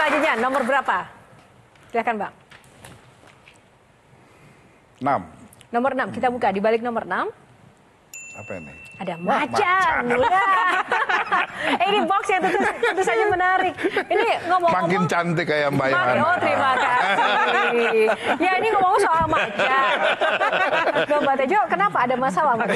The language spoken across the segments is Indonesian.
selanjutnya nomor berapa? Silahkan Bang. 6. Nomor 6, kita buka di balik nomor 6. Apa ini? Ada Wah, macan. eh, ini box yang tentu, tentu saja menarik. Ini ngomong-ngomong. Makin cantik kayak Mbak Yohana. oh terima kasih. Ya ini ngomong soal macan. Loh Mbak Tejo, kenapa ada masalah Mbak.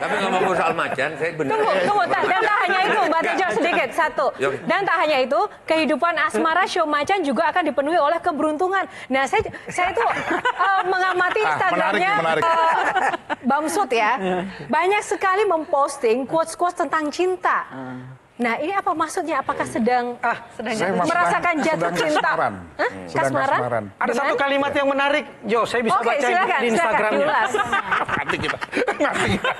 Tapi ngomong soal macan, saya benar. Tunggu, tunggu, tak hanya itu, Mbak Tejo sedikit, satu. Dan tak hanya itu, kehidupan asmara show macan juga akan dipenuhi oleh keberuntungan. Nah, saya saya tuh eh, mengamati Ah, Instagramnya menarik, menarik. eh, Bamsud ya, banyak sekali memposting quotes-quotes tentang cinta. Nah, ini apa maksudnya? Apakah sedang Ah, sedang Saya jatuh- merasakan sedang jatuh cinta? kasmaran. Hah? Sedang Kasmaran? kasmaran. Ada Dengan? satu kalimat yang menarik, Jo. Saya bisa Oke, baca silakan, di silakan Instagramnya. Mati kita. Mati kita.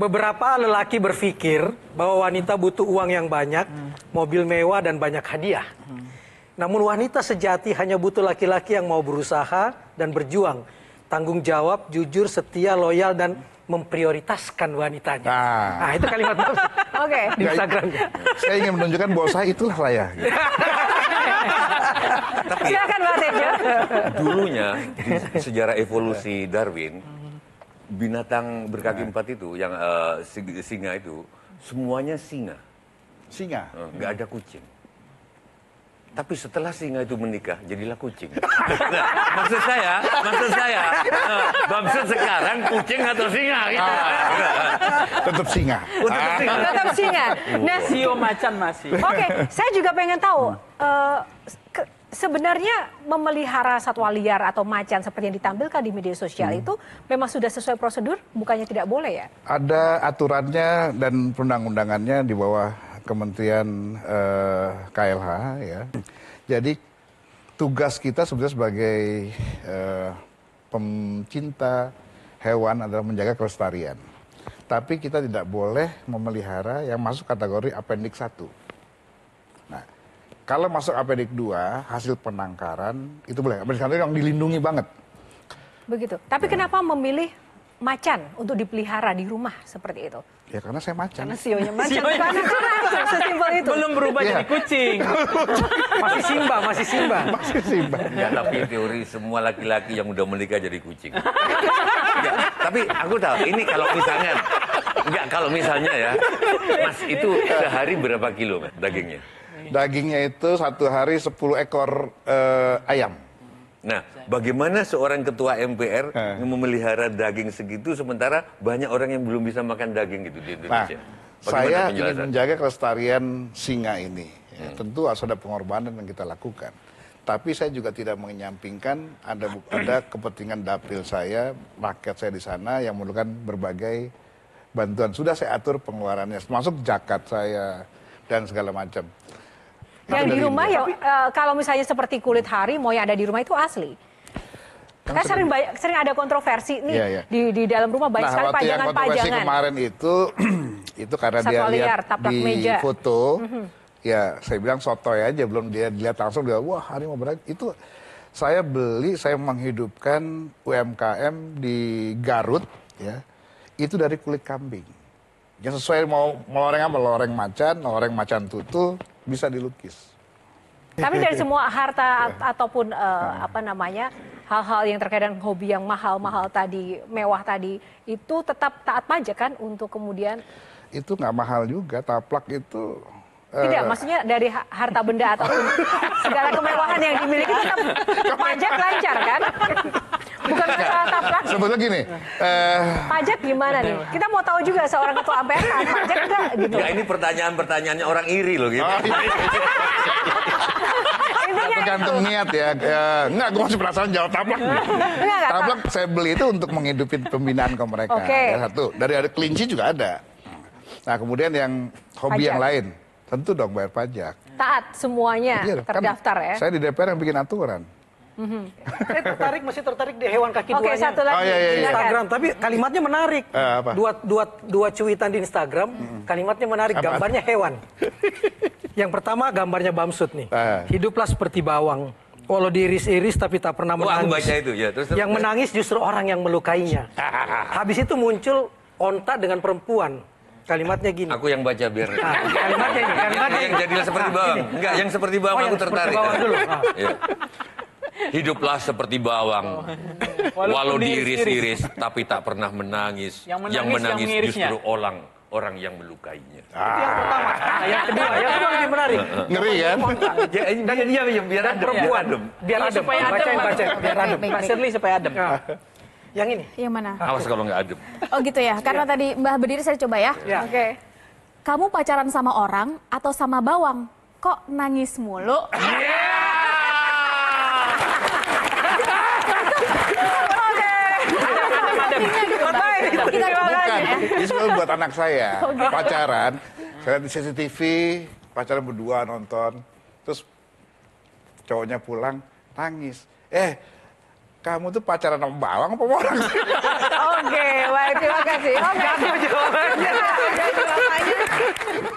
Beberapa lelaki berpikir bahwa wanita butuh uang yang banyak, mobil mewah dan banyak hadiah. Namun wanita sejati hanya butuh laki-laki yang mau berusaha dan berjuang, tanggung jawab, jujur, setia, loyal dan memprioritaskan wanitanya. Nah. Nah, itu kalimat Oke. di Instagramnya. Saya ingin menunjukkan bahwa saya itulah saya. Silakan Mbak Tejo. Dulunya di sejarah evolusi Darwin, binatang berkaki empat itu yang sig- singa itu semuanya singa, Singa. Eh, nggak ada kucing. Tapi setelah singa itu menikah, jadilah kucing. Nah, maksud saya, maksud saya, maksud sekarang kucing atau singa gitu. Tetap singa. Oh, tetap singa. Tetap singa. Nah, Sio macan masih. Oke, saya juga pengen tahu ke- sebenarnya memelihara satwa liar atau macan seperti yang ditampilkan di media sosial itu memang sudah sesuai prosedur, bukannya tidak boleh ya? Ada aturannya dan perundang-undangannya di bawah Kementerian eh, KLH ya. Jadi tugas kita sebetulnya sebagai eh, pencinta hewan adalah menjaga kelestarian. Tapi kita tidak boleh memelihara yang masuk kategori appendix 1. Kalau masuk appendix 2, hasil penangkaran itu boleh. Appendix 1 yang dilindungi banget. Begitu. Tapi kenapa memilih macan untuk dipelihara di rumah seperti itu? Ya karena saya macan. Karena sionya macan. Sionya Karena karena sesimpel itu. Belum berubah Iya. jadi kucing. Masih simba, masih simba. Masih Simba. Ya, tapi teori semua laki-laki yang udah menikah jadi kucing. Ya, tapi aku tahu ini kalau misalnya enggak kalau misalnya ya, Mas itu sehari berapa kilo Mas, dagingnya? Dagingnya itu satu hari 10 ekor eh, ayam. Nah, bagaimana seorang ketua MPR Eh. memelihara daging segitu sementara banyak orang yang belum bisa makan daging gitu di Nah, Indonesia? Bagaimana saya ingin menjaga kelestarian singa ini. Ya, Hmm. Tentu harus ada pengorbanan yang kita lakukan. Tapi saya juga tidak menyampingkan ada ada kepentingan dapil saya, rakyat saya di sana yang memerlukan berbagai bantuan. Sudah saya atur pengeluarannya, termasuk zakat saya dan segala macam. Yang di rumah ya eh, kalau misalnya seperti kulit harimau yang ada di rumah itu asli. Kan sering banyak, sering ada kontroversi nih Iya, iya. di di dalam rumah banyak Nah, sekali yang pajangan-pajangan. kemarin itu, itu karena dia Satwa liar, lihat di meja. Mhm. foto, ya saya bilang sotoy aja, belum dia dilihat langsung dia, wah harimau berat. Itu saya beli, saya menghidupkan UMKM di Garut, ya, itu dari kulit kambing. Ya sesuai mau meloreng apa, loreng macan, loreng macan tutul, bisa dilukis. Tapi dari semua harta at- ataupun eh, apa namanya hal-hal yang terkait dengan hobi yang mahal-mahal tadi, mewah tadi, itu tetap taat pajak kan untuk kemudian Itu nggak mahal juga, taplak itu... eh, tidak, maksudnya dari ha- harta benda ataupun segala kemewahan yang dimiliki tetap pajak lancar kan? Sebetulnya gini, eh, Pajak gimana nih? Kita mau tahu juga seorang ketua MPR taat pajak enggak gitu. Enggak, ini pertanyaan-pertanyaannya orang iri loh gitu. oh, Intinya tergantung itu. niat ya. ya enggak, gue masih penasaran jawab. Enggak, enggak, taplak saya beli itu untuk menghidupi pembinaan ke mereka. Oke. Ya, satu, dari ada kelinci juga ada. Nah, kemudian yang hobi Pajak. yang lain, tentu dong bayar pajak. taat semuanya Iya, kan terdaftar ya. Saya di DPR yang bikin aturan. Saya tertarik, masih tertarik di hewan kaki Oke, duanya. satu lagi. Oh, iya, iya, iya. Instagram, tapi kalimatnya menarik. Eh, apa? Dua, dua, dua cuitan di Instagram, kalimatnya menarik, Apa? gambarnya hewan. Yang pertama gambarnya Bamsud nih. Eh. Hiduplah seperti bawang. Walau diiris-iris tapi tak pernah Oh, aku menangis. baca itu ya. Terus terus- Yang menangis justru orang yang melukainya. Habis itu muncul onta dengan perempuan. Kalimatnya gini. Aku yang baca biar. Nah, kalimatnya ini, kalimatnya ini. yang jadilah seperti bawang. Enggak, yang seperti bawang Oh, aku yang seperti tertarik. bawang dulu. Ah. Iya. Hiduplah seperti bawang. Walaupun Walau diiris-iris. diiris-iris, tapi tak pernah menangis. Yang menangis, yang mengirisnya. justru orang orang yang melukainya. Nah, yang kedua, yang kedua lebih menarik. Ngeri kan? Ya, ini dia, dia, dia biar adem, biar Perempuan, adem. biar Iya, adem. supaya adem, Bacain, Pak. bacain, biar adem. Pak. Shirley supaya adem. Yang ini. Yang mana? Awas kalau nggak adem. Oh gitu ya. Karena tadi Mbah berdiri saya coba ya. Ya. Oke. Kamu pacaran sama orang atau sama bawang? Kok nangis mulu? Artinya gitu, Mbak. Kita coba Bukan, ya. ini sebenarnya buat anak saya. Pacaran, saya lihat di CCTV, pacaran berdua nonton, terus cowoknya pulang, nangis. Eh, kamu tuh pacaran sama bawang apa orang? Oke, baik terima kasih. Oke. Jawabannya. Jawabannya